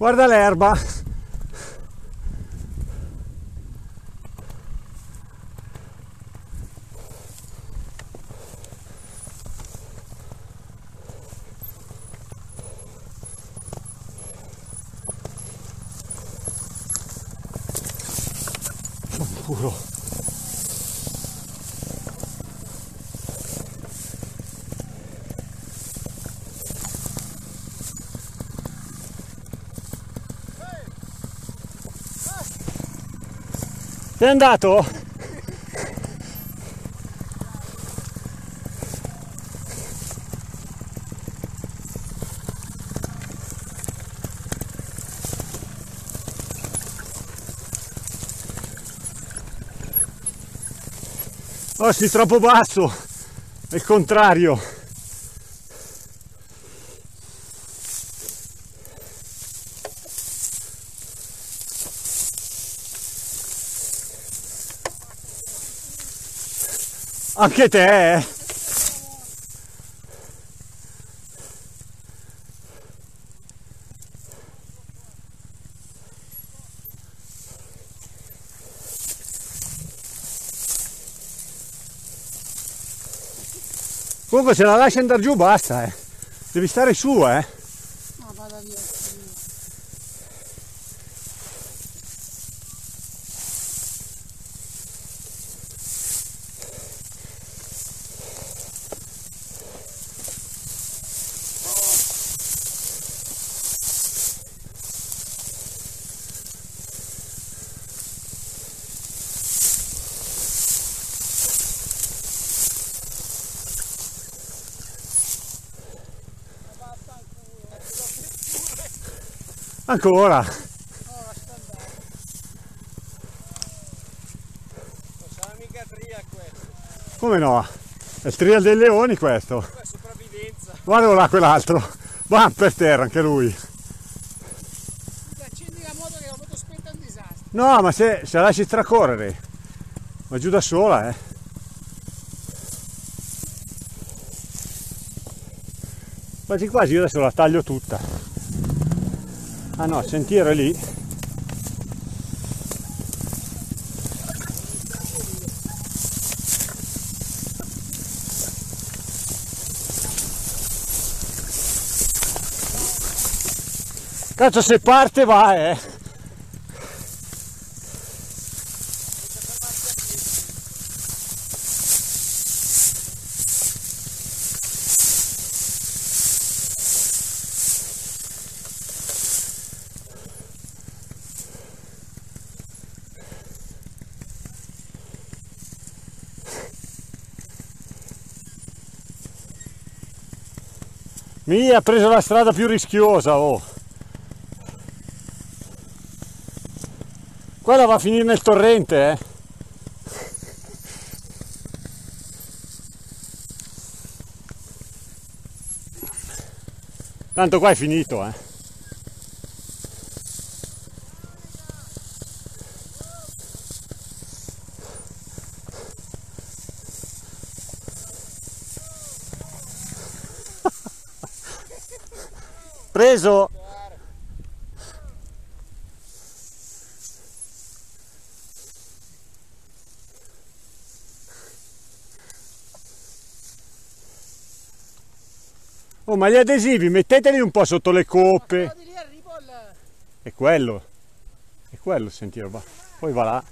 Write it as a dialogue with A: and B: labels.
A: Guarda l'erba. Puro. Sei andato? Oh, sei troppo basso, è il contrario. Anche te, eh? Comunque se la lasci andare giù basta, eh. Devi stare su, eh.
B: Ma vada via.
C: Questo.
A: Come no? È il trial dei leoni questo.
C: Qua è sopravvivenza.
A: Guarda là quell'altro. Va per terra anche lui.
B: Accendi la moto che la moto spenta è un disastro.
A: No, ma se, se la lasci stracorrere, va giù da sola, eh. Quasi quasi io adesso la taglio tutta. Ah no, sentiero lì. Cazzo se parte va eh! Mi ha preso la strada più rischiosa, oh! Quella va a finire nel torrente, eh! Tanto qua è finito, eh! Preso! Oh, ma gli adesivi metteteli un po' sotto le coppe. È quello. È quello il sentiero, va. Poi va là.